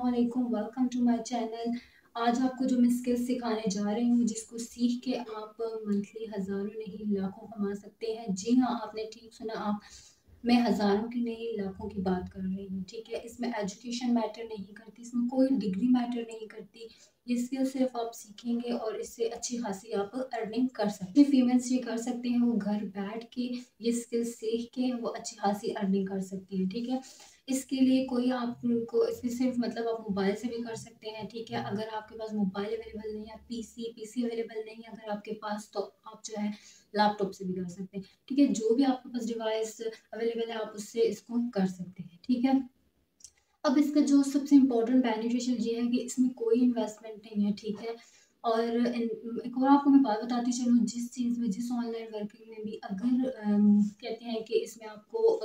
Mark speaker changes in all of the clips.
Speaker 1: वालेकुम welcome to my channel आज आपको जो मैं स्किल्स सिखाने जा रही हूँ, जिसको सीख के आप मंथली हज़ारों नहीं, लाखों कमा सकते हैं। जी हाँ आपने ठीक सुना, आप, मैं हज़ारों की नहीं, लाखों की बात कर रही हूँ, ठीक है? इसमें एजुकेशन मैटर नहीं करती, इसमें कोई डिग्री मैटर नहीं करती। ये स्किल सिर्फ़ आप सीखेंगे और इससे अच्छी खासी आप अर्निंग कर सकते हैं फीमेल्स ये कर सकते हैं, वो घर बैठ के ये स्किल सीख के वो अच्छी खासी अर्निंग कर सकती हैं, ठीक है? इसके लिए कोई आपको इसमें सिर्फ़ मतलब आप मोबाइल से भी कर सकते हैं, ठीक है? अगर आपके पास मोबाइल अवेलेबल नहीं है पीसी पीसी अवेलेबल नहीं है, अगर आपके पास तो आप जो है लैपटॉप से भी कर सकते हैं, ठीक है? जो भी आपके पास डिवाइस अवेलेबल है, आप उससे इसको कर सकते हैं, ठीक है? अब इसका जो सबसे इम्पोर्टेंट बेनिफिशियल ये है कि इसमें कोई इन्वेस्टमेंट नहीं है, ठीक है? और एक और आपको मैं बात बताती चलूँ, जिस चीज़ में, जिस ऑनलाइन वर्किंग में भी अगर कहते हैं कि इसमें आपको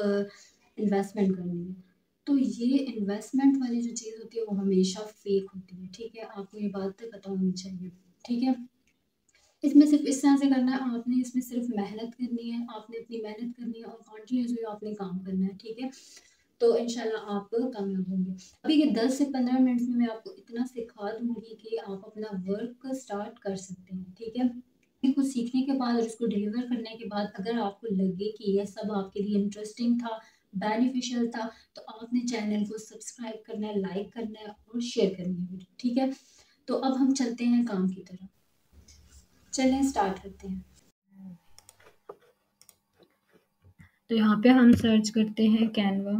Speaker 1: इन्वेस्टमेंट करनी है तो ये इन्वेस्टमेंट वाली जो चीज़ होती है, वो हमेशा फेक होती है, ठीक है? आपको ये बात पता होनी चाहिए, ठीक है? इसमें सिर्फ़ इस तरह से करना है, आपने इसमें सिर्फ़ मेहनत करनी है, आपने अपनी मेहनत करनी है और कॉन्टीन्यूसली आपने काम करना है, ठीक है? तो इनशाला आप कामयाब होंगे। अभी ये दस से पंद्रह मिनट में मैं आपको इतना सिखा दूँगी कि आप अपना वर्क स्टार्ट कर सकते हैं, ठीक है? को सीखने के बाद और इसको डिलीवर करने के बाद अगर आपको लगे कि यह सब आपके लिए इंटरेस्टिंग था बेनिफिशियल था तो आपने चैनल को सब्सक्राइब करना है लाइक करना है और शेयर करनी है ठीक है? तो अब हम चलते हैं काम की तरफ़। चलें स्टार्ट करते हैं।
Speaker 2: तो यहाँ पे हम सर्च करते हैं कैनवा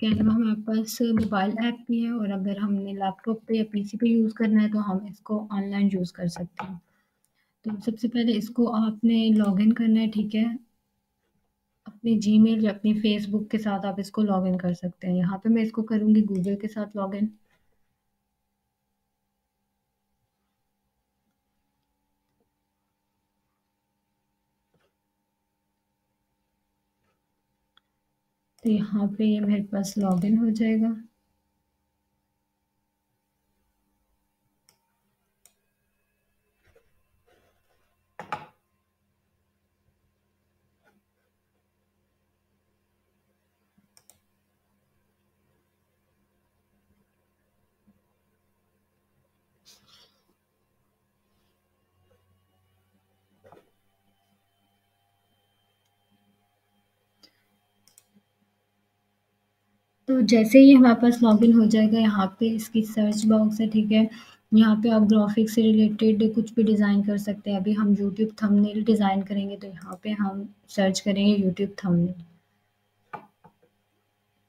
Speaker 2: कैनवा हमारे पास मोबाइल ऐप भी है और अगर हमने लैपटॉप पे या पीसी पे यूज़ करना है तो हम इसको ऑनलाइन यूज़ कर सकते हैं। तो सबसे पहले इसको आपने लॉगिन करना है, ठीक है? अपनी जीमेल या अपने फेसबुक के साथ आप इसको लॉग इन कर सकते हैं। यहाँ पे मैं इसको करूँगी गूगल के साथ लॉग इन तो यहाँ पे ये मेरे पास लॉगिन हो जाएगा। तो जैसे ही हमारे पास लॉगिन हो जाएगा, यहाँ पे इसकी सर्च बॉक्स है, ठीक है? यहाँ पे आप ग्राफिक्स से रिलेटेड कुछ भी डिज़ाइन कर सकते हैं। अभी हम यूट्यूब थंबनेल डिज़ाइन करेंगे तो यहाँ पे हम सर्च करेंगे यूट्यूब थंबनेल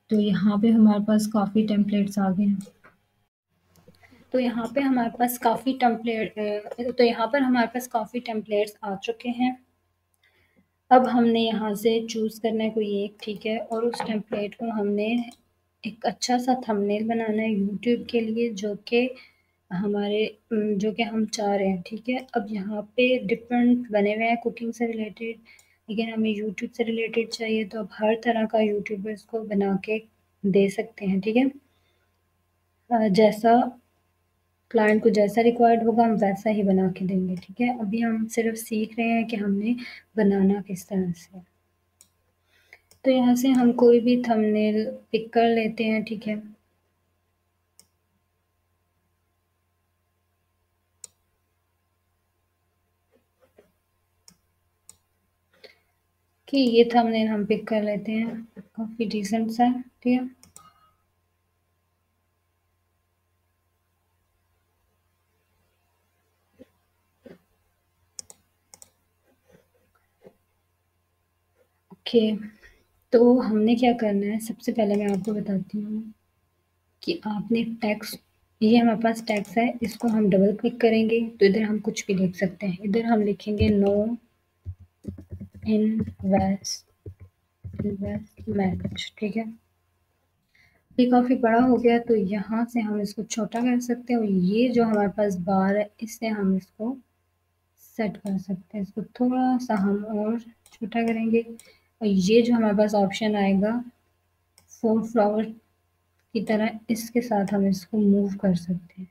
Speaker 2: तो यहाँ पे हमारे पास काफ़ी टेम्पलेट्स आ गए हैं। तो यहाँ पे हमारे पास काफ़ी टेम्पलेट तो यहाँ पर हमारे पास काफ़ी टेम्पलेट्स आ चुके हैं। अब हमने यहाँ से चूज़ करना है कोई एक, ठीक है? और उस टेम्पलेट को हमने एक अच्छा सा थंबनेल बनाना है यूट्यूब के लिए, जो कि हमारे जो कि हम चाह रहे हैं, ठीक है? अब यहाँ पे डिफरेंट बने हुए हैं कुकिंग से रिलेटेड लेकिन हमें यूट्यूब से रिलेटेड चाहिए तो अब हर तरह का यूट्यूबर्स को बना के दे सकते हैं, ठीक है? जैसा क्लाइंट को जैसा रिक्वायर्ड होगा, हम वैसा ही बना के देंगे, ठीक है? अभी हम सिर्फ़ सीख रहे हैं कि हमने बनाना किस तरह से तो यहाँ से हम कोई भी थंबनेल पिक कर लेते हैं, ठीक है? कि ये थंबनेल हम पिक कर लेते हैं। काफ़ी डिसेंट सा, ठीक है? Okay okay. तो हमने क्या करना है? सबसे पहले मैं आपको बताती हूँ कि आपने टैक्स ये हमारे पास टैक्स है, इसको हम डबल क्लिक करेंगे तो इधर हम कुछ भी लिख सकते हैं। इधर हम लिखेंगे नो इन्वेस्ट इन्वेस्टमेंट ठीक है? ये काफ़ी बड़ा हो गया तो यहाँ से हम इसको छोटा कर सकते हैं, और ये जो हमारे पास बार है, इससे हम इसको सेट कर सकते हैं। इसको थोड़ा सा हम और छोटा करेंगे। और ये जो हमारे पास ऑप्शन आएगा फोर फ्लावर की तरह इसके साथ हम इसको मूव कर सकते हैं।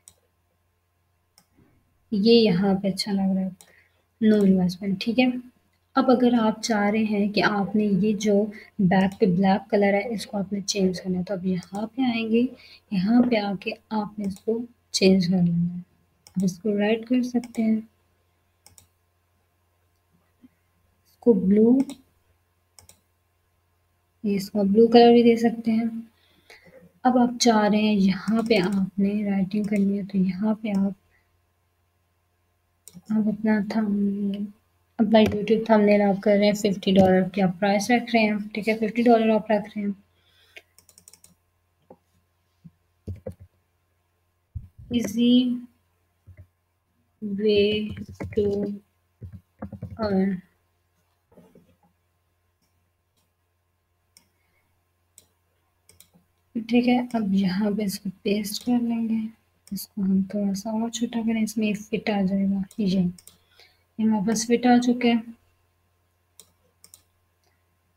Speaker 2: ये यहाँ पे अच्छा लग रहा है। नो इन्वेस्टमेंट ठीक है? अब अगर आप चाह रहे हैं कि आपने ये जो बैक पे ब्लैक कलर है, इसको आपने चेंज करना है तो अब यहाँ पे आएँगे, यहाँ पे आके आपने इसको चेंज कर लेना है। अब इसको रेड कर सकते हैं। इसको ब्लू इसको ब्लू कलर भी दे सकते हैं। अब आप चाह रहे हैं यहाँ पे आपने राइटिंग करनी है तो यहाँ पे आप आप अपना थम अपना यूट्यूब थंबनेल आप कर रहे हैं फिफ्टी डॉलर की आप प्राइस रख रहे हैं, ठीक है? फिफ्टी डॉलर आप रख रहे हैं। इजी वे टू अर्न ठीक है अब यहाँ पे इसको पेस्ट कर लेंगे। इसको हम थोड़ा सा और छोटा करें इसमें फिट आ जाएगा। ये हमारे पास फिट आ चुके हैं।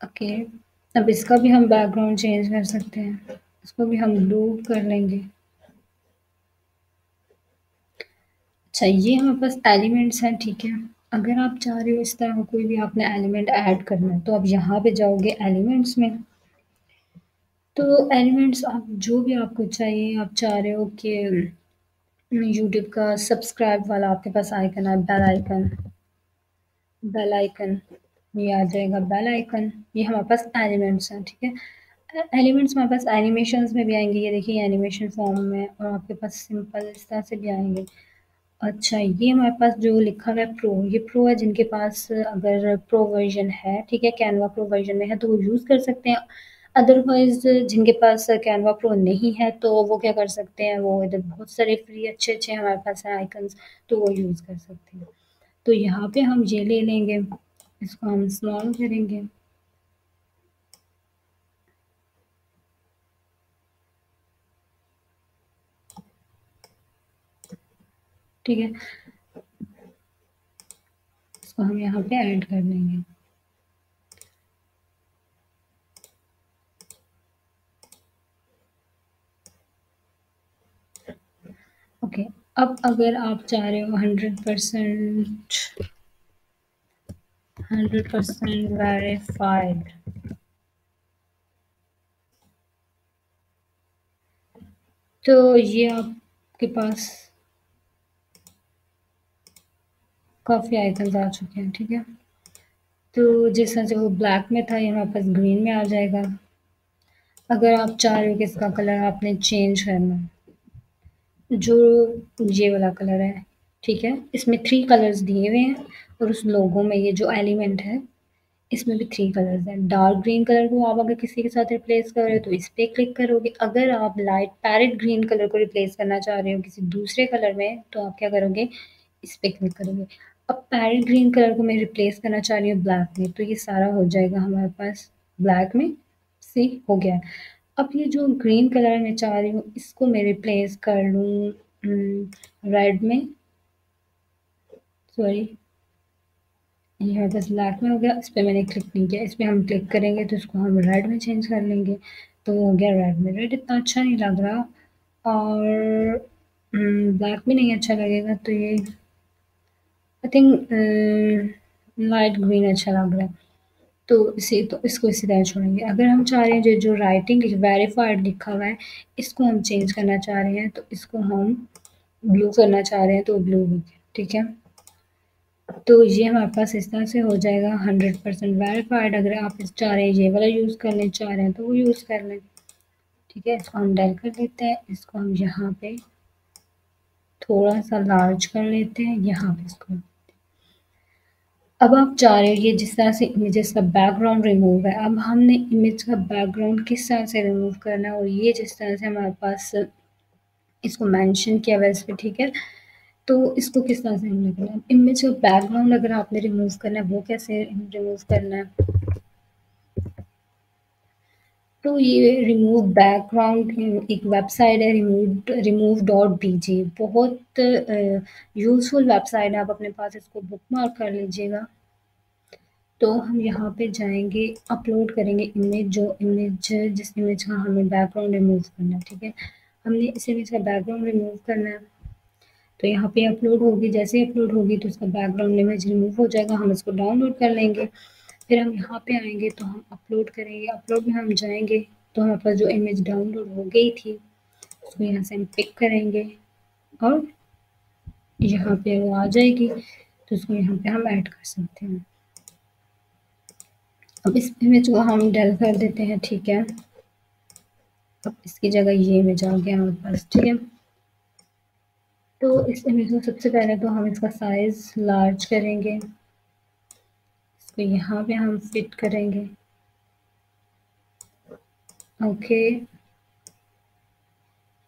Speaker 2: ओके अब इसका भी हम बैकग्राउंड चेंज कर सकते हैं। इसको भी हम ब्लू कर लेंगे। अच्छा ये हमारे पास एलिमेंट्स हैं ठीक है। अगर आप चाह रहे हो इस तरह कोई भी आपने एलिमेंट ऐड करना है तो आप यहाँ पे जाओगे एलिमेंट्स में। तो एलिमेंट्स आप जो भी आपको चाहिए आप चाह रहे हो कि यूट्यूब का सब्सक्राइब वाला आपके पास आइकन है बेल आइकन बेल आइकन ये आ जाएगा बेल आइकन ये हमारे पास एलिमेंट्स हैं ठीक है? एलिमेंट्स हमारे पास एनिमेशन में भी आएँगे ये देखिए एनिमेशन फॉर्म में और आपके पास सिंपल इस तरह से भी आएँगे। अच्छा ये हमारे पास जो लिखा हुआ है प्रो ये प्रो है जिनके पास अगर प्रो वर्जन है ठीक है? कैनवा प्रो वर्जन में है तो वो यूज़ कर सकते हैं। अदरवाइज़ जिनके पास कैनवा प्रो नहीं है तो वो क्या कर सकते हैं? वो इधर बहुत सारे फ्री अच्छे अच्छे हमारे पास हैं आइकन्स तो वो यूज़ कर सकते हैं। तो यहाँ पे हम ये ले लेंगे। इसको हम स्मॉल करेंगे। ठीक है? इसको हम यहाँ पे ऐड कर लेंगे ओके अब अगर आप चाह रहे हो hundred percent hundred percent verified तो ये आपके पास काफ़ी आइकन्स आ चुके हैं, ठीक है? तो जिस वो ब्लैक में था, ये हमारे पास ग्रीन में आ जाएगा। अगर आप चाह रहे हो कि इसका कलर आपने चेंज करना जो ये वाला कलर है, ठीक है? इसमें थ्री कलर्स दिए हुए हैं और उस लोगों में ये जो एलिमेंट है, इसमें भी थ्री कलर्स हैं। डार्क ग्रीन कलर को आप अगर किसी के साथ रिप्लेस कर रहे हो तो इस पर क्लिक करोगे। अगर आप लाइट पैरेट ग्रीन कलर को रिप्लेस करना चाह रहे हो किसी दूसरे कलर में तो आप क्या करोगे? इस पर क्लिक करोगे। अब पैरेट ग्रीन कलर को मैं रिप्लेस करना चाह रही हूँ ब्लैक में तो ये सारा हो जाएगा हमारे पास ब्लैक में। सी हो गया। अब ये जो ग्रीन कलर मैं चाह रही हूँ, इसको मैं रिप्लेस कर लूँ रेड में। सॉरी ये बस ब्लैक में हो गया। इस पर मैंने क्लिक नहीं किया। इस पर हम क्लिक करेंगे तो इसको हम रेड में चेंज कर लेंगे। तो हो गया रेड में। रेड इतना अच्छा नहीं लग रहा। और ब्लैक भी नहीं अच्छा लगेगा तो ये आई थिंक लाइट ग्रीन अच्छा लग रहा है। तो इसे तो इसको इसी तरह छोड़ेंगे। अगर हम चाह रहे हैं जो जो राइटिंग वेरीफाइड लिखा हुआ है, इसको हम चेंज करना चाह रहे हैं तो इसको हम ब्लू करना चाह रहे हैं तो ब्लू हो गया, ठीक है? तो ये हमारे पास इस तरह से हो जाएगा हंड्रेड परसेंट वेरीफाइड अगर आप इस चाह रहे हैं, ये वाला यूज़ करने चाह रहे हैं तो वो यूज़ कर लें, ठीक है? इसको हम डेल कर लेते हैं, इसको हम यहाँ पे थोड़ा सा लार्ज कर लेते हैं, यहाँ पे इसको अब आप चाह रहे हो ये जिस तरह से इमेजेस का बैकग्राउंड रिमूव है, अब हमने इमेज का बैकग्राउंड किस तरह से रिमूव करना है और ये जिस तरह से हमारे पास इसको मेंशन किया हुआ है इस पर ठीक है? तो इसको किस तरह से हमने करना है? इमेज का बैकग्राउंड अगर आपने रिमूव करना है, वो कैसे रिमूव करना है? तो ये रिमूव बैकग्राउंड एक वेबसाइट है रिमूव रिमूव डॉट जी बहुत यूज़फुल वेबसाइट है। आप अपने पास इसको बुक मार्क कर लीजिएगा। तो हम यहाँ पे जाएँगे अपलोड करेंगे इमेज जो इमेज जिस इमेज का हमें बैकग्राउंड रिमूव करना है, ठीक है? हमने इस इमेज का बैकग्राउंड रिमूव करना है। तो यहाँ पे अपलोड होगी, जैसे ही अपलोड होगी तो उसका बैकग्राउंड इमेज रिमूव हो जाएगा। हम इसको डाउनलोड कर लेंगे। फिर हम यहाँ पे आएँगे तो हम अपलोड करेंगे। अपलोड में हम जाएँगे तो हमारे पास जो इमेज डाउनलोड हो गई थी, उसको यहाँ से हम पिक करेंगे और यहाँ पे वो आ जाएगी तो उसको यहाँ पे हम ऐड कर सकते हैं। अब इस इमेज को हम डेल कर देते हैं, ठीक है? अब इसकी जगह ये इमेज आ गया हमारे पास, ठीक है? तो इस इमेज में सबसे पहले तो हम इसका साइज़ लार्ज करेंगे। इसको यहाँ पे हम फिट करेंगे। ओके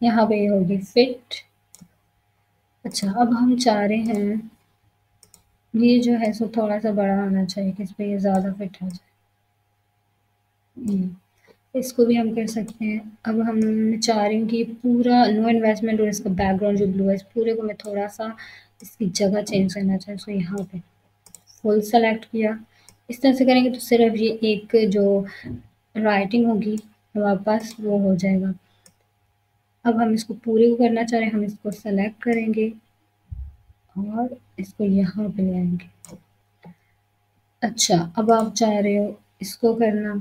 Speaker 2: यहाँ पे होगी फिट अच्छा अब हम चाह रहे हैं ये जो है सो थोड़ा सा बड़ा होना चाहिए कि इस पर ये ज़्यादा फिट हो जाए। हम्म, इसको भी हम कर सकते हैं। अब हम चाह रही हूँ कि पूरा नो इन्वेस्टमेंट और इसका बैकग्राउंड जो ब्लू है इस पूरे को मैं थोड़ा सा इसकी जगह चेंज करना चाहिए सो यहाँ पे फुल सेलेक्ट किया। इस तरह से करेंगे तो सिर्फ़ ये एक जो राइटिंग होगी हमारे पास वो हो जाएगा। अब हम इसको पूरे को करना चाह रहे हैं, हम इसको सेलेक्ट करेंगे और इसको यहाँ पे ले आएँगे अच्छा अब आप चाह रहे हो इसको करना।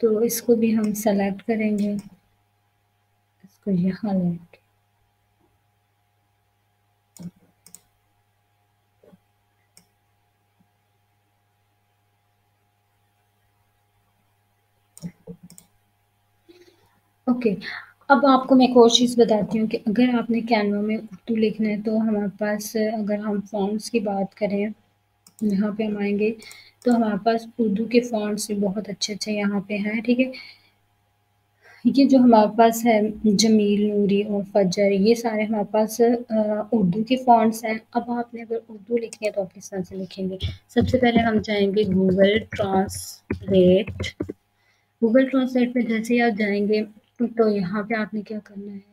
Speaker 2: तो इसको भी हम सेलेक्ट करेंगे। इसको यहाँ लेंगे ओके अब आपको मैं एक और चीज़ बताती हूँ कि अगर आपने कैनवा में उर्दू लिखना है तो हमारे पास अगर हम फॉन्ट्स की बात करें, यहाँ पे हम आएँगे तो हमारे पास उर्दू के फॉन्ट्स भी बहुत अच्छे अच्छे यहाँ पे हैं, ठीक है? ये जो हमारे पास है, जमील, नूरी और फजर ये सारे हमारे पास उर्दू के फॉन्ट्स हैं। अब आपने अगर उर्दू लिखनी है तो आप किस तरह से लिखेंगे? सबसे पहले हम जाएँगे गूगल ट्रांसलेट गूगल ट्रांसलेट पे जैसे ही आप जाएँगे तो यहाँ पे आपने क्या करना है?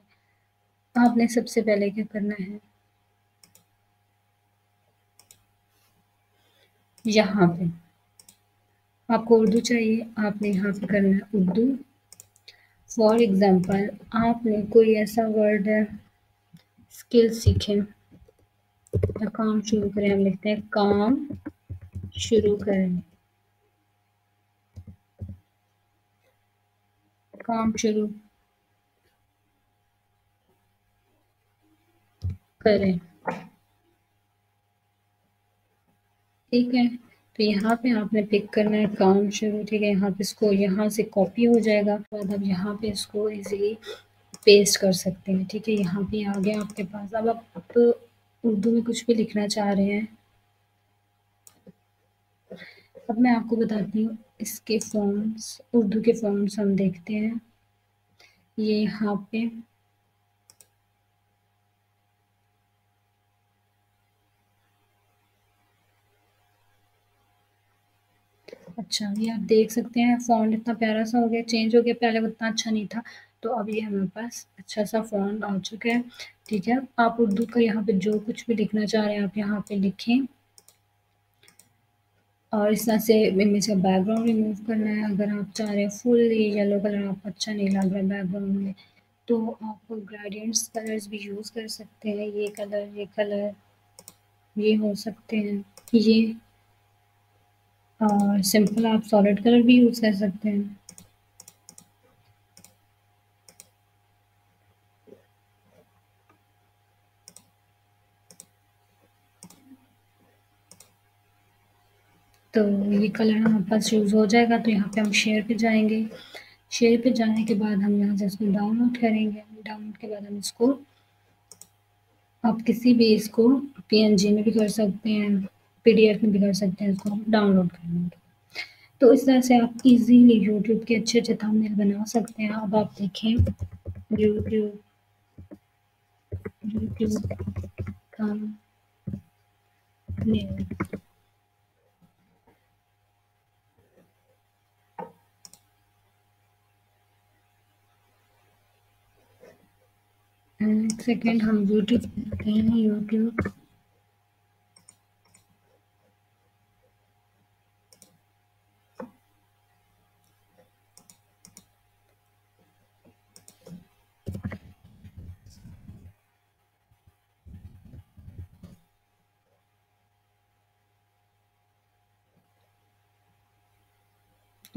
Speaker 2: आपने सबसे पहले क्या करना है? यहाँ पे। आपको उर्दू चाहिए, आपने यहाँ पे करना है उर्दू। फॉर एग्ज़ाम्पल आपने कोई ऐसा वर्ड स्किल सीखें। या काम शुरू करें, हम लिखते हैं, काम शुरू करें। काम शुरू। करें। ठीक है तो यहाँ पे आपने पिक करना है काम शुरू, ठीक है? यहाँ पे इसको यहाँ से कॉपी हो जाएगा, बाद अब यहाँ पे इसको इजीली पेस्ट कर सकते हैं, ठीक है? यहाँ पे आ गया आपके पास। अब आप उर्दू में कुछ भी लिखना चाह रहे हैं, अब मैं आपको बताती हूँ। इसके फॉर्म्स उर्दू के फॉर्म्स हम देखते हैं। ये यहाँ पे। अच्छा ये आप देख सकते हैं फॉन्ट इतना प्यारा सा हो गया चेंज हो गया। पहले उतना अच्छा नहीं था तो अब ये हमारे पास अच्छा सा फॉन्ट आ चुका है। ठीक है, आप उर्दू का यहाँ पे जो कुछ भी लिखना चाह रहे हैं, आप यहाँ पे लिखें। और इस तरह से इनमें से बैकग्राउंड रिमूव करना है। अगर आप चाह रहे हैं फुल येलो कलर आपको अच्छा नहीं लग रहा बैकग्राउंड में तो आप ग्रेडियंट्स कलर्स भी यूज़ कर सकते हैं। ये कलर ये कलर ये हो सकते हैं। ये, और सिंपल आप सॉलिड कलर भी यूज़ कर सकते हैं। तो ये कलर हमारे पास यूज़ हो जाएगा तो यहाँ पे हम शेयर पे जाएँगे। शेयर पे जाने के बाद हम यहाँ से इसको डाउनलोड करेंगे। डाउनलोड के बाद हम इसको आप किसी भी इसको पीएनजी में भी कर सकते हैं पीडीएफ में भी कर सकते हैं, इसको हम डाउनलोड कर लेंगे। तो इस तरह से आप इजीली यूट्यूब के अच्छे अच्छे थंबनेल बना सकते हैं। अब आप देखें यूट्यूब यूट्यूब थंबनेल सेकेंड हम यूट्यूब जाते हैं यूट्यूब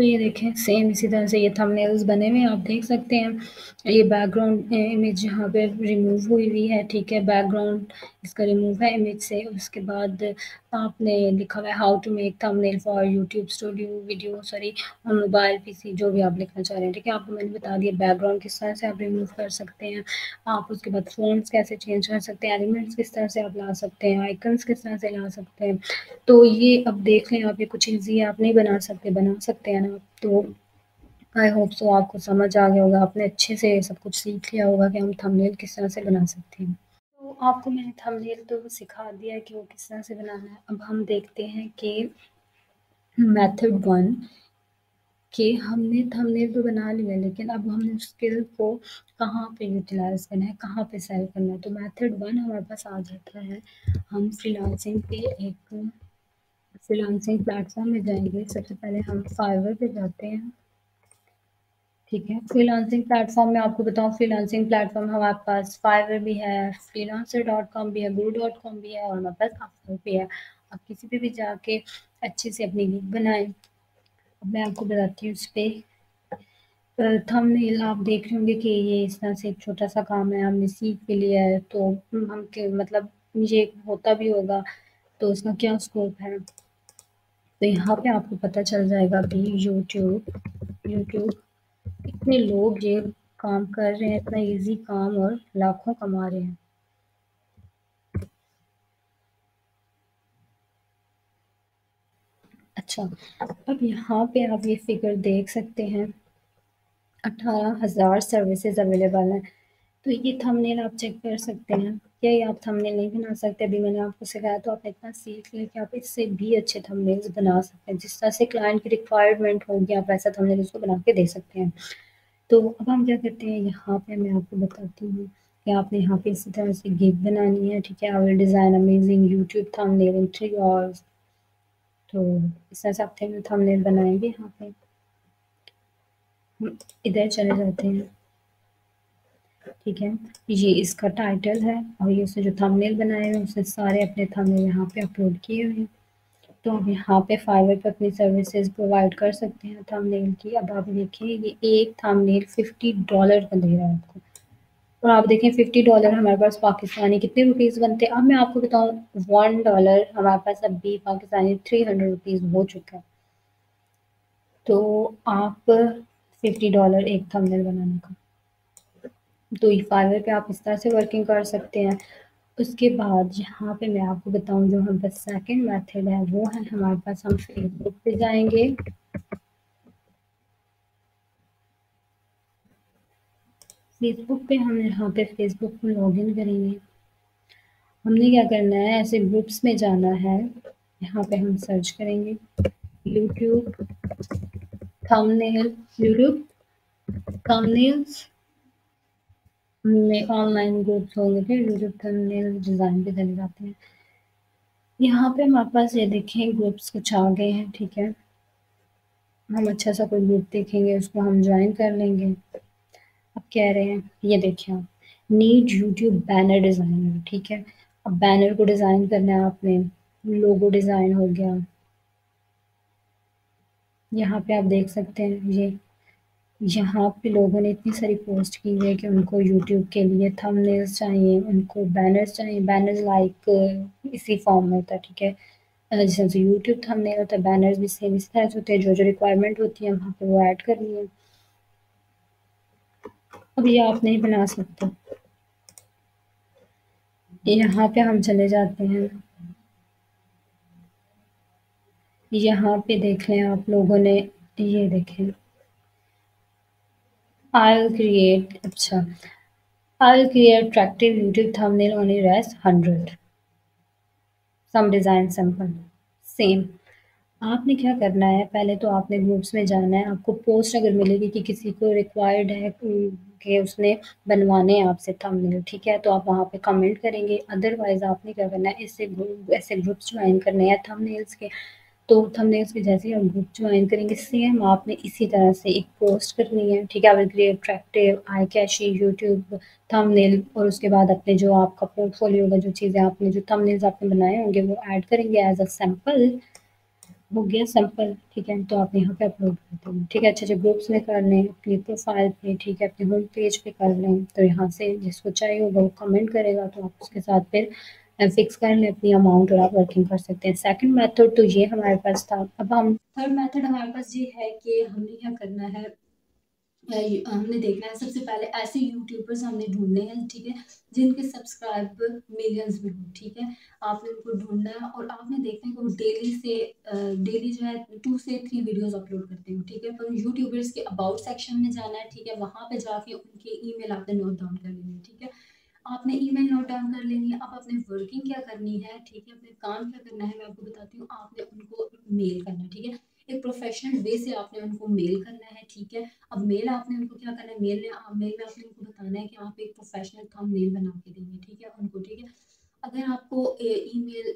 Speaker 2: तो ये देखें सेम इसी तरह से ये थंबनेल्स बने हुए हैं, आप देख सकते हैं। ये बैकग्राउंड इमेज यहाँ पे रिमूव हुई हुई है, ठीक है? बैकग्राउंड इसका रिमूव है इमेज से। उसके बाद आपने लिखा हुआ है how to make thumbnail for YouTube studio video sorry और मोबाइल पीसी जो भी आप लिखना चाह रहे हैं, ठीक है? आपको मैंने बता दिया बैकग्राउंड किस तरह से आप रिमूव कर सकते हैं। आप उसके बाद फ़ोन्स कैसे चेंज कर सकते हैं एलिमेंट्स किस तरह से आप ला सकते हैं आइकन्स किस तरह से ला सकते हैं। तो ये अब देख लें, आप ये कुछ ईजी है, आप नहीं बना सकते बना सकते हैं तो आई होप सो आपको समझ आ गया होगा, आपने अच्छे से सब कुछ सीख लिया होगा कि हम थंबनेल किस तरह से बना सकते हैं। तो आपको मैंने थंबनेल तो सिखा दिया है कि वो किस तरह से बनाना है। अब हम देखते हैं कि मेथड वन कि हमने थंबनेल तो बना लिया लेकिन अब हमने स्किल को कहाँ पे यूटिलाइज करना है, कहाँ पे सेल करना है। तो मेथड वन हमारे पास आ जाता है। हम फ्रीलांसिंग पे एक फ्रीलांसिंग प्लेटफॉर्म में जाएँगे। सबसे पहले हम फाइवर पे जाते हैं। ठीक है। फ्रीलांसिंग प्लेटफॉर्म में आपको बताऊँ फ्रीलांसिंग प्लेटफॉर्म हमारे पास फाइवर भी है फ्रीलांसर डॉट कॉम भी है गुरु डॉट कॉम भी है और हमारे पास अपवर भी है। आप किसी पे भी जाके अच्छे से अपनी लीग बनाएँ। अब मैं आपको बताती हूँ उस पर थंबनेल आप देख रहे होंगे कि ये इस तरह से एक छोटा सा काम है। हमने सीख भी लिया है तो हम के मतलब ये होता भी होगा तो उसका क्या स्कोप है? तो यहाँ पे आपको पता चल जाएगा कि यूट्यूब यूट्यूब इतने लोग ये काम कर रहे हैं, इतना इजी काम और लाखों कमा रहे हैं। अच्छा अब यहाँ पे आप ये फिगर देख सकते हैं। अठारह हज़ार सर्विसेज़ अवेलेबल हैं। तो ये थंबनेल आप चेक कर सकते हैं। क्या ये आप थंबनेल नहीं बना सकते। अभी मैंने आपको सिखाया तो आपने इतना सीख लिया कि आप इससे भी अच्छे थंबनेल्स बना सकते हैं। जिस तरह से क्लाइंट की रिक्वायरमेंट होगी, आप ऐसा थंबनेल उसको बना के दे सकते हैं। तो अब हम क्या करते हैं? यहाँ पे मैं आपको बताती हूँ कि आपने यहाँ पे इसी तरह से गिग बनानी है, ठीक है? I design amazing YouTube thumbnail in three hours तो इस तरह से आप थंबनेल बनाएँगे यहाँ पे। इधर चले जाते हैं। ठीक है। ये इसका टाइटल है और ये उसने जो थंबनेल बनाए हुए उसने सारे अपने थंबनेल यहाँ पे अपलोड किए हुए हैं। तो आप यहाँ पे फाइवर पे अपनी सर्विसेज़ प्रोवाइड कर सकते हैं थंबनेल की। अब आप देखिए, ये एक थंबनेल फिफ्टी डॉलर का दे रहा है आपको। और आप देखें फिफ्टी डॉलर हमारे पास पाकिस्तानी कितने रुपीज़ बनते हैं? अब मैं आपको बताऊँ वन डॉलर हमारे पास अभी पाकिस्तानी थ्री हंड्रेड रुपीज़ हो चुका है। तो आप फिफ्टी डॉलर एक थंबनेल बनाने का तो ये फाइवर पे आप इस तरह से वर्किंग कर सकते हैं। उसके बाद यहाँ पे मैं आपको बताऊँ जो हम बस सेकेंड मेथड है, वो है हमारे पास हम फेसबुक पे जाएँगे। फेसबुक पे हम यहाँ पे फेसबुक में लॉगिन करेंगे। हमने क्या करना है, ऐसे ग्रुप्स में जाना है। यहाँ पे हम सर्च करेंगे। यूट्यूब थंबनेल यूट्यूब थंबनेल्स में ऑनलाइन ग्रुप्स होंगे फिर यूट्यूब थंबनेल डिज़ाइन भी चले जाते हैं। यहाँ पे हमारे पास ये देखें ग्रुप्स कुछ आ गए हैं, ठीक है। हम अच्छा सा कोई ग्रुप देखेंगे, उसको हम ज्वाइन कर लेंगे। अब कह रहे हैं, ये देखिए आप नीड यूट्यूब बैनर डिज़ाइनर ठीक है। अब बैनर को डिज़ाइन करना है आपने लोगो डिज़ाइन हो गया। यहाँ पे आप देख सकते हैं, ये यहाँ पे लोगों ने इतनी सारी पोस्ट की है कि उनको यूट्यूब के लिए थंबनेल्स चाहिए, उनको बैनर्स चाहिए बैनर्स लाइक इसी फॉर्म में होता है, ठीक है? जैसे यूट्यूब थंबनेल होता है बैनर्स भी सेम इस तरह से होते हैं, जो जो रिक्वायरमेंट होती है, वहाँ पे वो ऐड कर लिए अब ये आप नहीं बना सकते। यहाँ पे हम चले जाते हैं। यहाँ पे देख लें आप लोगों ने, ये देखें। I'll create अच्छा। I'll create attractive YouTube thumbnail only rest 100 some design sample same आपने क्या करना है? पहले तो आपने ग्रुप्स में जाना है। आपको पोस्ट अगर मिलेगी कि किसी को रिक्वायर्ड है, कि उसने बनवाने हैं आपसे थंबनेल ठीक है? तो आप वहाँ पे कमेंट करेंगे। अदरवाइज़ आपने क्या करना है? इससे ऐसे ग्रुप्स ज्वाइन करने हैं थंबनेल्स के। तो थंबनेल्स पे जैसे ही आप ग्रुप ज्वाइन करेंगे सेम आपने इसी तरह से एक पोस्ट करनी है, ठीक है? Create attractive eye catchy YouTube thumbnail और उसके बाद अपने जो आपका पोर्टफोलियो होगा जो चीज़ें आपने, जो थंबनेल्स आपने बनाए होंगे, वो ऐड करेंगे एज अ सैंपल हो गया सिंपल ठीक है? तो आप यहाँ पे अपलोड कर देंगे ठीक है? अच्छे अच्छे ग्रुप्स में कर लें, अपनी प्रोफ़ाइल पे, ठीक है? अपने होम पेज पे कर लें तो यहाँ से जिसको चाहिए होगा वो कमेंट करेगा तो आप उसके साथ फिर फिक्स कर लें, अपनी अमाउंट और आप वर्किंग कर सकते हैं। सेकंड मेथड तो ये हमारे पास था। अब हम
Speaker 1: थर्ड मेथड हमारे पास ये है कि हमने क्या करना है? हमने देखना है, सबसे पहले ऐसे यूट्यूबर्स हमने ढूँढने हैं, ठीक है? जिनके सब्सक्राइबर मिलियंस में हो, ठीक है? आपने उनको ढूंढना है और आपने देखना है कि वो डेली से डेली जो है टू से थ्री वीडियोस अपलोड करते हो, ठीक है? पर यूट्यूबर्स के अबाउट सेक्शन में जाना है, ठीक है? वहाँ पे जाके उनके ईमेल आपने नोट डाउन कर लेनी है, ठीक है? आपने ईमेल नोट डाउन कर लेनी है, अब अपने वर्किंग क्या करनी है, ठीक है, अपने काम क्या करना है, मैं आपको बताती हूँ, आपने उनको मेल करना है, ठीक है? एक प्रोफेशनल वे से आपने उनको मेल करना है, ठीक है? अब मेल आपने उनको क्या करना है मेल में मेल में आपने उनको बताना है कि आप एक प्रोफेशनल थम मेल बना के देंगे, ठीक है, उनको, ठीक है? अगर आपको ईमेल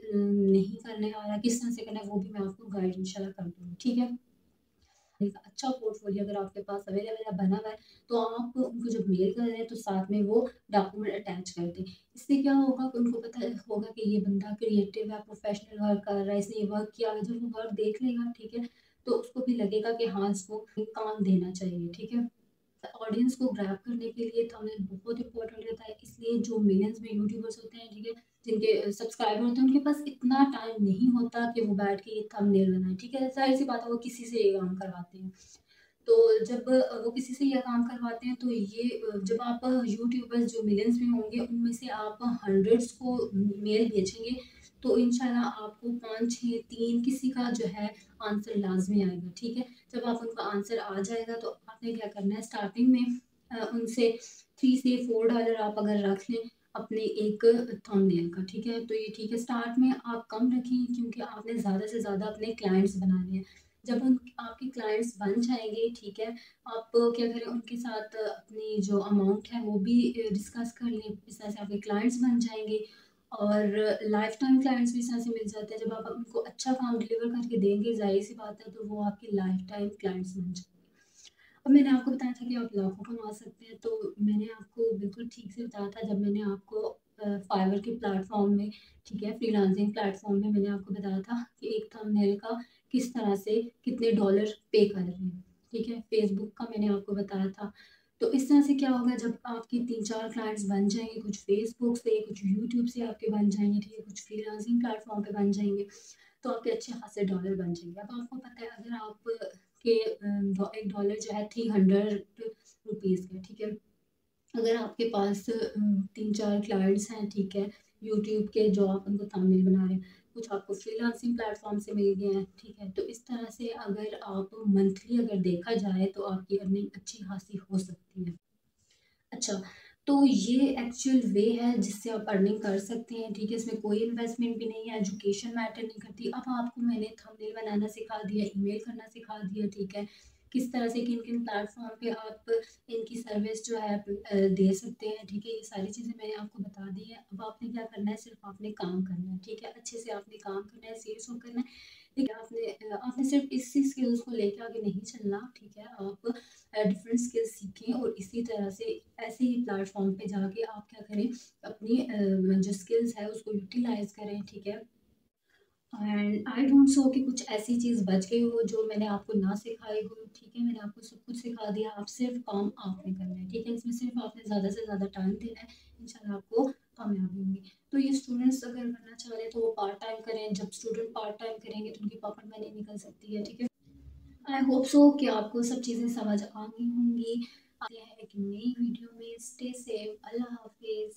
Speaker 1: नहीं करने आ रहा, किस तरह से करना है, वो भी मैं आपको गाइड इंशाल्लाह कर दूँगी, ठीक है? एक अच्छा पोर्टफोलियो अगर आपके पास अवेलेबल है, बना हुआ है तो आप उनको जब मेल कर रहे हैं तो साथ में वो डॉक्यूमेंट अटैच कर दें। इससे क्या होगा कि उनको पता होगा कि ये बंदा क्रिएटिव है प्रोफेशनल वर्क कर रहा है, इसने ये वर्क किया है जब वो वर्क देख लेगा, ठीक है तो उसको भी लगेगा कि हाँ इसको काम देना चाहिए, ठीक है। ऑडियंस को ग्रैप करने के लिए थंबनेल बहुत इंपॉर्टेंट रहता है, इसलिए जो मिलियंस में यूट्यूबर्स होते हैं, ठीक है जिनके सब्सक्राइबर होते हैं, उनके पास इतना टाइम नहीं होता कि वो बैठ के ये थंबनेल बनाए, ठीक है? ज़ाहिर सी बात है, वो किसी से ये काम करवाते हैं। तो जब वो किसी से यह काम करवाते हैं तो ये जब आप यूट्यूबर्स जो मिलियंस में होंगे, उनमें से आप हंड्रेड्स को मेल भेजेंगे तो इंशाल्लाह आपको पाँच, छः, तीन किसी का जो है आंसर लाजमी आएगा, ठीक है? जब आप उनका आंसर आ जाएगा तो आपने क्या करना है स्टार्टिंग में उनसे थ्री से फोर डॉलर आप अगर रख लें अपने एक थंबनेल का, ठीक है? तो ये ठीक है। स्टार्ट में आप कम रखें, क्योंकि आपने ज़्यादा से ज़्यादा अपने क्लाइंट्स बनाने हैं। जब उन, आपके क्लाइंट्स बन जाएँगे, ठीक है, आप क्या करें, उनके साथ अपनी जो अमाउंट है, वो भी डिस्कस कर लें। इस तरह से आपके क्लाइंट्स बन जाएँगे और लाइफ टाइम क्लाइंट्स भी इस तरह से मिल जाते हैं। जब आप उनको अच्छा काम डिलीवर करके देंगे, ज़ाहिर सी बात है तो वो आपके लाइफ टाइम क्लाइंट्स बन जाएँगे। अब मैंने आपको बताया था कि आप लाखों कमा सकते हैं तो मैंने आपको बिल्कुल ठीक से बताया था जब मैंने आपको फाइवर के प्लेटफॉर्म में, ठीक है फ्रीलांसिंग प्लेटफॉर्म में मैंने आपको बताया था कि एक थंबनेल का किस तरह से कितने डॉलर पे कर रहे हैं, ठीक है फेसबुक का मैंने आपको बताया था। तो इस तरह से क्या होगा जब आपकी तीन चार क्लाइंट्स बन जाएँगे, कुछ फेसबुक से, कुछ यूट्यूब से आपके बन जाएँगे, ठीक है, कुछ फ्रीलांसिंग प्लेटफॉर्म पे बन जाएँगे तो आपके अच्छे खासे डॉलर बन जाएँगे। अब आपको पता है, अगर आप के एक डॉलर जो है थ्री हंड्रेड रुपीज़ का, ठीक है? अगर आपके पास तीन चार क्लाइंट्स हैं, ठीक है? यूट्यूब के जो आप उनको थंबनेल बना रहे हैं, कुछ आपको फ्रीलांसिंग प्लेटफॉर्म से मिल गए हैं, ठीक है? तो इस तरह से अगर आप मंथली अगर देखा जाए तो आपकी अर्निंग अच्छी खासी हो सकती है। अच्छा तो ये एक्चुअल वे है जिससे आप अर्निंग कर सकते हैं, ठीक है? इसमें कोई इन्वेस्टमेंट भी नहीं है एजुकेशन मैटर नहीं करती। अब आपको मैंने थंबनेल बनाना सिखा दिया ईमेल करना सिखा दिया, ठीक है? किस तरह से किन किन प्लेटफॉर्म पे आप इनकी सर्विस जो है दे सकते हैं, ठीक है? ये सारी चीज़ें मैंने आपको बता दी है। अब आपने क्या करना है? सिर्फ़ आपने काम करना है, ठीक है? अच्छे से आपने काम करना है सीरियस हो करना है। ठीक है, आपने आपने सिर्फ़ इसी स्किल्स को लेकर आगे नहीं चलना, ठीक है? आप डिफरेंट स्किल्स सीखें और इसी तरह से ऐसे ही प्लेटफॉर्म पे जाके आप क्या करें, अपनी जो स्किल्स है उसको यूटिलाइज करें, ठीक है? एंड आई डोंट सो कि कुछ ऐसी चीज़ बच गई हो जो मैंने आपको ना सिखाई हो, ठीक है? मैंने आपको सब कुछ सिखा दिया, आप सिर्फ़ काम आपने करना है, ठीक है? इसमें सिर्फ़ आपने ज़्यादा से ज़्यादा टाइम देना है। इंशाल्लाह आपको कामयाबी होंगी। तो ये स्टूडेंट्स अगर करना चाह रहे हैं तो वो पार्ट टाइम करें, जब स्टूडेंट पार्ट टाइम करेंगे तो उनकी पॉकेट मनी निकल सकती है, ठीक है? आई होप सो कि आपको सब चीज़ें समझ आ गई होंगी। आते हैं एक नई वीडियो में। स्टे सेफ़ अल्लाह हाफि